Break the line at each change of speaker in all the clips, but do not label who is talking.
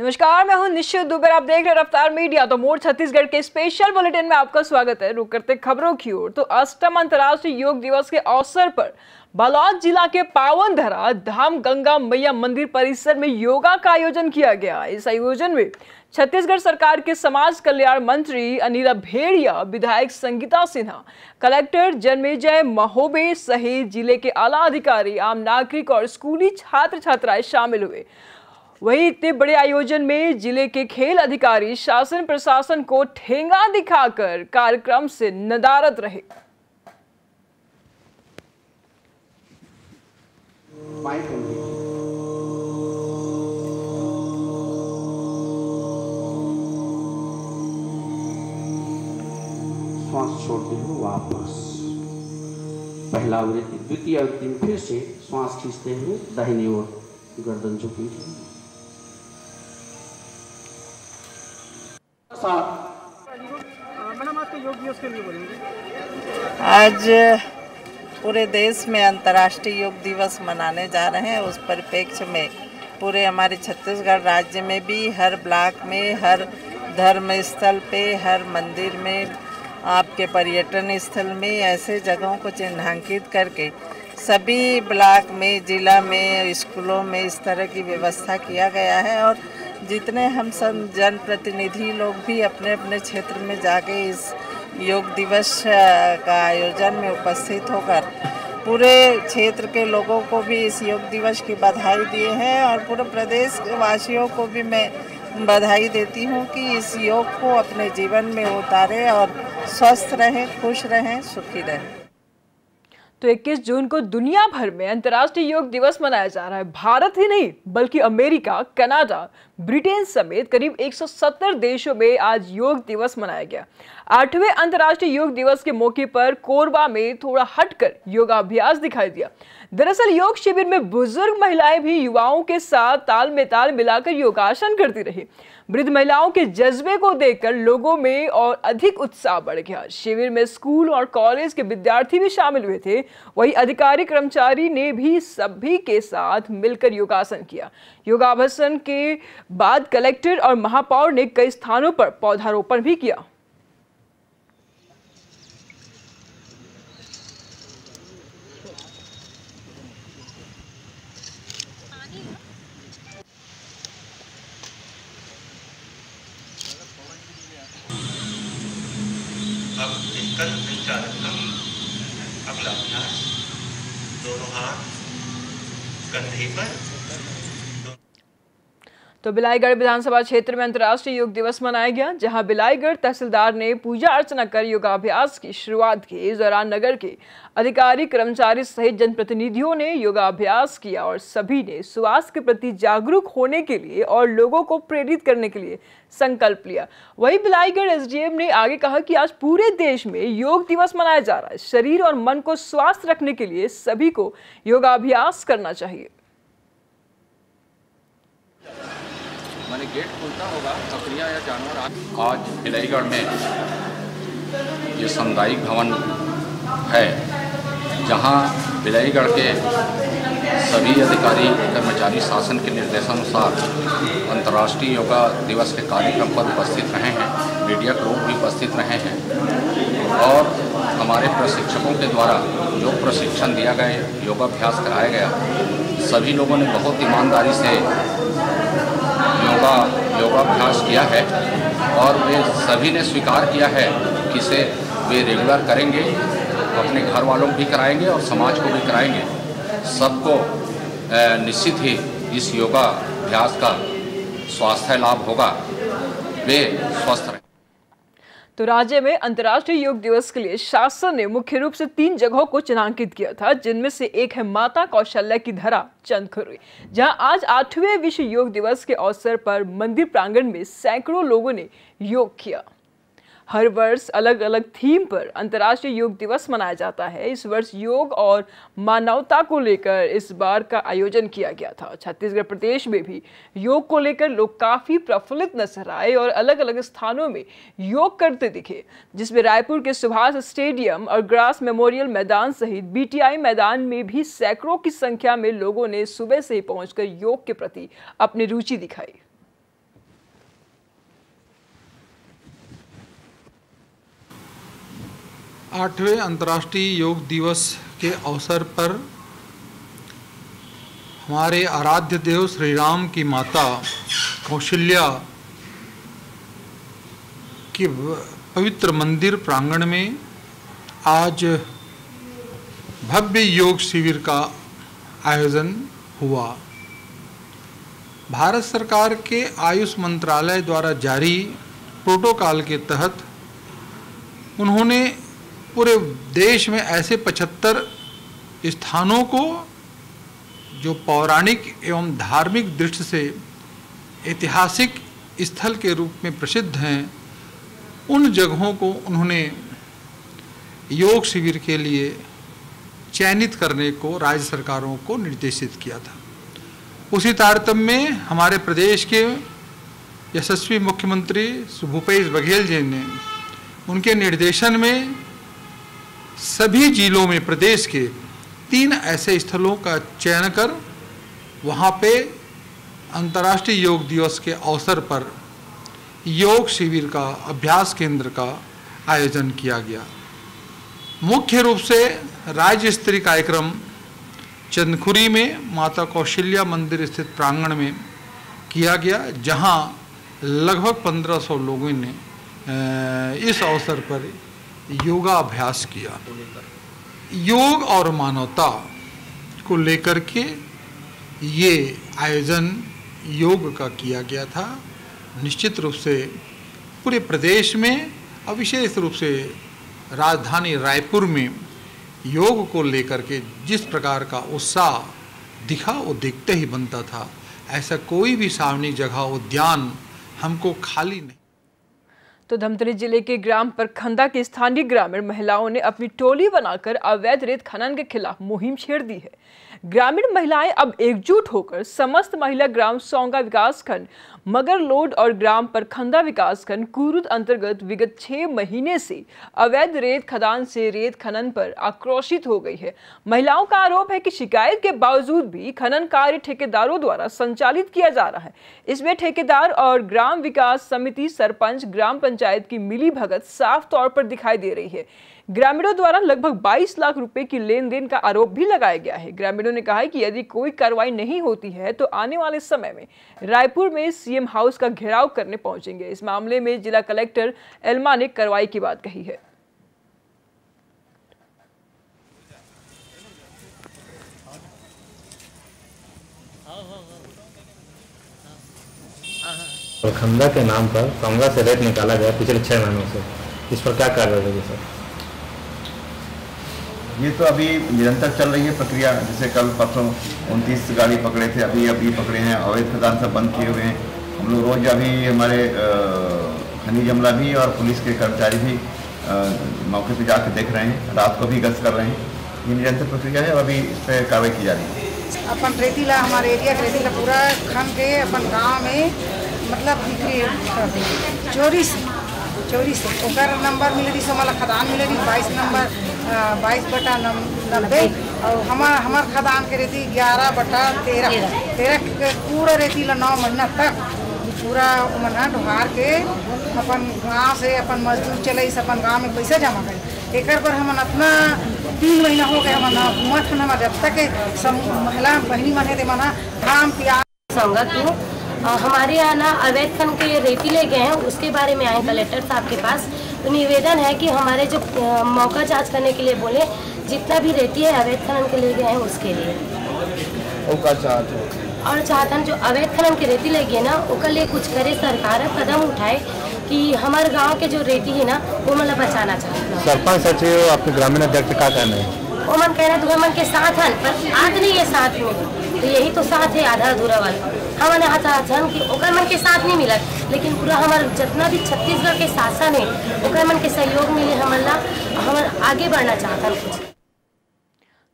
नमस्कार, मैं हूँ निश्चित दुबे आप देख रहे हैं रफ्तार मीडिया तो मोड़ छत्तीसगढ़ के स्पेशल बुलेटिन में आपका स्वागत है। रुक करते खबरों की ओर। तो अष्टम अंतर्राष्ट्रीय योग दिवस के अवसर पर बालोद जिला के पावन धरा धाम गंगा मैया मंदिर परिसर में योगा का आयोजन किया गया। इस आयोजन में छत्तीसगढ़ सरकार के समाज कल्याण मंत्री अनिला भेड़िया, विधायक संगीता सिन्हा, कलेक्टर जन्मेजय महोबे सहित ज़िले के आला अधिकारी, आम नागरिक और स्कूली छात्र छात्राएँ शामिल हुए। वहीं इतने बड़े आयोजन में ज़िले के खेल अधिकारी शासन प्रशासन को ठेंगा दिखाकर कार्यक्रम से नदारत रहे।
श्वास छोड़ते वापस। पहला वृत्ति द्वितीय वृत्ति में फिर से श्वास खींचते हुए दाहिनी ओर गर्दन झुकी
आज
पूरे देश में अंतर्राष्ट्रीय योग दिवस मनाने जा रहे हैं। उस परिप्रेक्ष्य में पूरे हमारे छत्तीसगढ़ राज्य में भी, हर ब्लॉक में, हर धर्म स्थल पे, हर मंदिर में, आपके पर्यटन स्थल में ऐसे जगहों को चिन्हांकित करके सभी ब्लॉक में, ज़िला में, स्कूलों में इस तरह की व्यवस्था किया गया है। और जितने हम सब जनप्रतिनिधि लोग भी अपने अपने क्षेत्र में जाके इस योग दिवस का आयोजन में उपस्थित होकर पूरे क्षेत्र के लोगों को भी इस योग दिवस की बधाई दिए हैं और पूरे प्रदेश वासियों को भी मैं बधाई देती हूँ कि इस योग को अपने जीवन में उतारें और स्वस्थ रहें, खुश रहें, सुखी रहें।
तो 21 जून को दुनिया भर में अंतर्राष्ट्रीय योग दिवस मनाया जा रहा है। भारत ही नहीं, बल्कि अमेरिका, कनाडा, ब्रिटेन समेत करीब 170 देशों में आज योग दिवस मनाया गया। आठवें अंतर्राष्ट्रीय योग दिवस के मौके पर कोरबा में थोड़ा हटकर योगाभ्यास दिखाई दिया। दरअसल योग शिविर में बुज़ुर्ग महिलाएँ भी युवाओं के साथ ताल में ताल मिलाकर योगासन करती रही। वृद्ध महिलाओं के जज्बे को देखकर लोगों में और अधिक उत्साह बढ़ गया। शिविर में स्कूल और कॉलेज के विद्यार्थी भी शामिल हुए थे। वही अधिकारी कर्मचारी ने भी सभी के साथ मिलकर योगासन किया। योगाभ्यासन के बाद कलेक्टर और महापौर ने कई स्थानों पर पौधारोपण भी किया
अब एकल संचालन का अगला अभ्यास दोनों हाथ
तो बिलाईगढ़ विधानसभा क्षेत्र में अंतर्राष्ट्रीय योग दिवस मनाया गया, जहाँ बिलाईगढ़ तहसीलदार ने पूजा अर्चना कर योगाभ्यास की शुरुआत की। इस दौरान नगर के अधिकारी, कर्मचारी सहित जनप्रतिनिधियों ने योगाभ्यास किया और सभी ने स्वास्थ्य के प्रति जागरूक होने के लिए और लोगों को प्रेरित करने के लिए संकल्प लिया। वही बिलाईगढ़ एसडीएम ने आगे कहा कि आज पूरे देश में योग दिवस मनाया जा रहा है। शरीर और मन को स्वस्थ रखने के लिए सभी को योगाभ्यास करना चाहिए।
माने गेट खुलता होगा, बकरियाँ या जानवर आज भिलाईगढ़ में ये सामुदायिक भवन है, जहाँ भिलाईगढ़ के सभी अधिकारी, कर्मचारी शासन के निर्देशानुसार अंतर्राष्ट्रीय योगा दिवस के कार्यक्रम पर उपस्थित रहे हैं मीडिया के लोग भी उपस्थित रहे हैं, और हमारे प्रशिक्षकों के द्वारा जो प्रशिक्षण दिया गया, योगाभ्यास कराया गया, सभी लोगों ने बहुत ईमानदारी से योगा योगाभ्यास किया है और वे सभी ने स्वीकार किया है कि इसे वे रेगुलर करेंगे, अपने घर वालों को भी कराएँगे और समाज को भी कराएँगे। सबको निश्चित ही इस योगाभ्यास का स्वास्थ्य लाभ होगा। वे स्वस्थ रहें।
तो राज्य में अंतर्राष्ट्रीय योग दिवस के लिए शासन ने मुख्य रूप से तीन जगहों को चिन्हांकित किया था, जिनमें से एक है माता कौशल्या की धरा चंदखुरी जहाँ आज आठवें विश्व योग दिवस के अवसर पर मंदिर प्रांगण में सैकड़ों लोगों ने योग किया। हर वर्ष अलग अलग थीम पर अंतर्राष्ट्रीय योग दिवस मनाया जाता है। इस वर्ष योग और मानवता को लेकर इस बार का आयोजन किया गया था। छत्तीसगढ़ प्रदेश में भी योग को लेकर लोग काफ़ी प्रफुल्लित नज़र आए और अलग अलग स्थानों में योग करते दिखे, जिसमें रायपुर के सुभाष स्टेडियम और ग्रास मेमोरियल मैदान सहित बीटीआई मैदान में भी सैकड़ों की संख्या में लोगों ने सुबह से ही पहुंचकर योग के प्रति अपनी रुचि दिखाई।
आठवें अंतर्राष्ट्रीय योग दिवस के अवसर पर हमारे आराध्य देव श्री राम की माता कौशल्या के पवित्र मंदिर प्रांगण में आज भव्य योग शिविर का आयोजन हुआ। भारत सरकार के आयुष मंत्रालय द्वारा जारी प्रोटोकॉल के तहत उन्होंने पूरे देश में ऐसे 75 स्थानों को जो पौराणिक एवं धार्मिक दृष्टि से ऐतिहासिक स्थल के रूप में प्रसिद्ध हैं, उन जगहों को उन्होंने योग शिविर के लिए चयनित करने को राज्य सरकारों को निर्देशित किया था। उसी तारतम्य में हमारे प्रदेश के यशस्वी मुख्यमंत्री भूपेश बघेल जी ने उनके निर्देशन में सभी जिलों में प्रदेश के तीन ऐसे स्थलों का चयन कर वहाँ पे अंतर्राष्ट्रीय योग दिवस के अवसर पर योग शिविर का, अभ्यास केंद्र का आयोजन किया गया। मुख्य रूप से राज्य स्तरीय कार्यक्रम चंदखुरी में, माता कौशल्या मंदिर स्थित प्रांगण में किया गया, जहाँ लगभग 1500 लोगों ने इस अवसर पर योगाभ्यास किया। योग और मानवता को लेकर के ये आयोजन योग का किया गया था। निश्चित रूप से पूरे प्रदेश में और विशेष रूप से राजधानी रायपुर में योग को लेकर के जिस प्रकार का उत्साह दिखा, वो देखते ही बनता था। ऐसा कोई भी सार्वजनिक जगह, उद्यान हमको खाली नहीं
तो धमतरी ज़िले के ग्राम परखंदा की स्थानीय ग्रामीण महिलाओं ने अपनी टोली बनाकर अवैध रेत खनन के खिलाफ मुहिम छेड़ दी है। ग्रामीण महिलाएँ अब एकजुट होकर समस्त महिला ग्राम सौंगा विकास खंड मगर लोड और ग्राम परखंदा विकास खंड कुरुद अंतर्गत विगत छह महीने से अवैध रेत खदान से रेत खनन पर आक्रोशित हो गई है। महिलाओं का आरोप है कि शिकायत के बावजूद भी खनन कार्य ठेकेदारों द्वारा संचालित किया जा रहा है। इसमें ठेकेदार और ग्राम विकास समिति सरपंच, ग्राम पंचायत की मिली भगत साफ़ तौर पर दिखाई दे रही है। ग्रामीणों द्वारा लगभग 22 लाख रुपए की लेन देन का आरोप भी लगाया गया है। ग्रामीणों ने कहा है कि यदि कोई कार्रवाई नहीं होती है तो आने वाले समय में रायपुर में सीएम हाउस का घेराव करने पहुँचेंगे। इस मामले में जिला कलेक्टर एल्मा ने कार्रवाई की बात कही है।
खंदा के नाम पर कांगा से रेट निकाला गया पिछले छह महीनों से। इस पर क्या कार्रवाई होगी, सर?
ये तो अभी निरंतर चल रही है प्रक्रिया, जैसे कल परसों उनतीस गाड़ी पकड़े थे, अभी अभी पकड़े हैं, अवैध खदान सब बंद किए हुए हैं। हम लोग रोज अभी हमारे खनिज अमला भी और पुलिस के कर्मचारी भी मौके पर जाकर देख रहे हैं, रात को भी गश्त कर रहे हैं। ये निरंतर प्रक्रिया है और अभी इस पर कार्रवाई की जा रही है।
अपन रेतीला, हमारे एरिया के रेतीला पूरा खन के अपन गाँव में मतलब बिक्री चोरी से चोरी से नंबर मिले थी सोमाला खदान मिले थी, बाईस नंबर। बाईस बटा नब्बे और हमार हमार खदान के रहती ग्यारह बटा तेरह। तेरह। पूरा रहती ला नौ महीना तक। पूरा मना ढुहार के अपन गाँव से अपन मजदूर चले इस अपन गाँव में पैसा जमा करे। एक पर हम अपना तीन महीना हो गया मना घूमत हम जब तक महिला बहनी मन है मना धाम प्याज
संगत हूँ। हमारे यहाँ ना अवैध खन के रेती ले गए हैं उसके बारे में आए कलेक्टर साहब के पास। तो निवेदन है कि हमारे जो मौका जाँच करने के लिए बोले जितना भी रेती है अवैध खनन के लिए गए हैं उसके लिए। और चाहतन जो अवैध खनन के रेती ले है ना उसके लिए कुछ करे सरकार कदम उठाए कि हमारे गाँव के जो रेती है ना वो मतलब बचाना चाहते हैं।
सरपंच सचिव आपके ग्रामीण अध्यक्ष क्या कहना है?
वो मन कहना तो मन के साथ है पर आज नहीं है साथ में तो यही तो साथ है आधा अधूरा वाला। हमारे हाथ हन कि ओकर मन के साथ नहीं मिला। लेकिन पूरा हमारे जितना भी छत्तीसगढ़ के शासन है, ओकर मन के सहयोग मिले हमारा हम आगे बढ़ना चाहता कुछ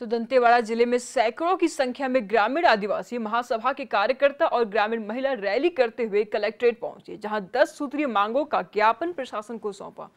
तो दंतेवाड़ा ज़िले में सैकड़ों की संख्या में ग्रामीण आदिवासी महासभा के कार्यकर्ता और ग्रामीण महिला रैली करते हुए कलेक्ट्रेट पहुँचे, जहाँ 10 सूत्रीय मांगों का ज्ञापन प्रशासन को सौंपा।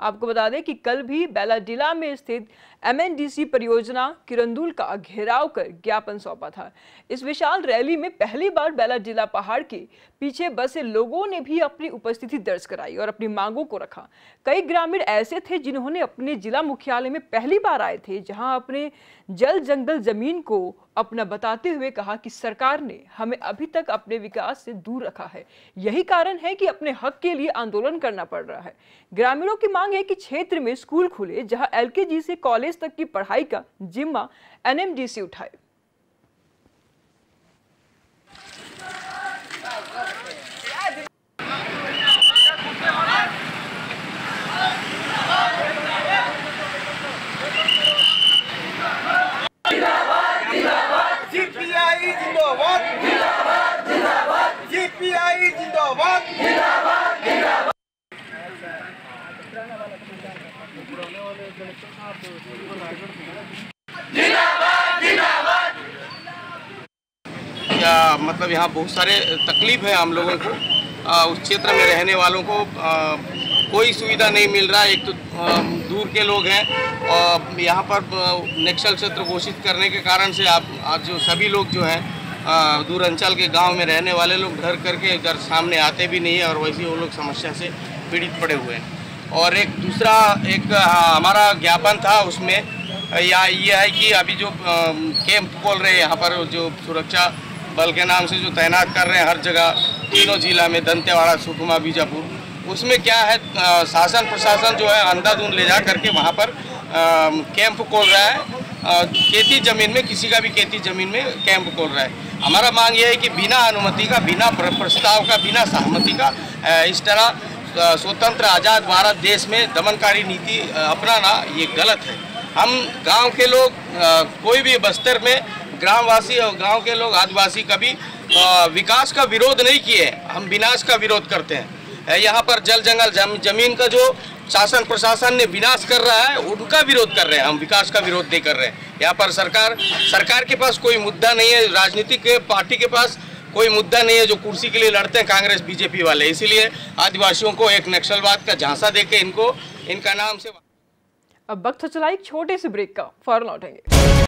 आपको बता दें कि कल भी बेलाडीला में स्थित एमएनडीसी परियोजना किरंदुल का घेराव कर ज्ञापन सौंपा था। इस विशाल रैली में पहली बार बेलाडीला पहाड़ के पीछे बसे लोगों ने भी अपनी उपस्थिति दर्ज कराई और अपनी मांगों को रखा। कई ग्रामीण ऐसे थे जिन्होंने अपने जिला मुख्यालय में पहली बार आए थे, जहाँ अपने जल जंगल ज़मीन को अपना बताते हुए कहा कि सरकार ने हमें अभी तक अपने विकास से दूर रखा है। यही कारण है कि अपने हक के लिए आंदोलन करना पड़ रहा है। ग्रामीणों की मांग है कि क्षेत्र में स्कूल खुले, जहाँ एलकेजी से कॉलेज तक की पढ़ाई का जिम्मा एनएमडीसी उठाए।
या मतलब यहाँ बहुत सारे तकलीफ़ है हम लोगों को? आ, उस क्षेत्र में रहने वालों को आ, कोई सुविधा नहीं मिल रहा। एक तो आ, दूर के लोग हैं। और यहाँ पर नक्सल क्षेत्र घोषित करने के कारण से आप आज जो सभी लोग जो हैं दूर अंचल के गाँव में रहने वाले लोग डर करके इधर सामने आते भी नहीं है और वैसे वो लोग समस्या से पीड़ित पड़े हुए हैं। और एक दूसरा, एक हमारा ज्ञापन था उसमें, या ये है कि अभी जो कैंप खोल रहे हैं, यहाँ पर जो सुरक्षा बल के नाम से जो तैनात कर रहे हैं हर जगह, तीनों जिला में, दंतेवाड़ा, सुकमा, बीजापुर, उसमें क्या है शासन प्रशासन जो है अंधाधुंध ले जा करके वहाँ पर कैंप खोल रहा है खेती ज़मीन में, किसी का भी खेती ज़मीन में कैंप खोल रहा है। हमारा मांग ये है कि बिना अनुमति का, बिना प्रस्ताव का, बिना सहमति का इस तरह स्वतंत्र आज़ाद भारत देश में दमनकारी नीति अपनाना ये गलत है। हम गाँव के लोग कोई भी बस्तर में ग्रामवासी और गाँव के लोग आदिवासी कभी विकास का विरोध नहीं किए हम विनाश का विरोध करते हैं। यहाँ पर जल जंगल जम, ज़मीन का जो शासन प्रशासन ने विनाश कर रहा है उनका विरोध कर रहे हैं हम विकास का विरोध नहीं कर रहे हैं। यहाँ पर सरकार सरकार के पास कोई मुद्दा नहीं है राजनीतिक पार्टी के पास कोई मुद्दा नहीं है जो कुर्सी के लिए लड़ते हैं कांग्रेस, बीजेपी वाले। इसीलिए आदिवासियों को एक नक्सलवाद का झांसा देके इनको, इनका नाम से
अब वक्त हो चला एक छोटे से ब्रेक का, फ़ौरन लौटेंगे।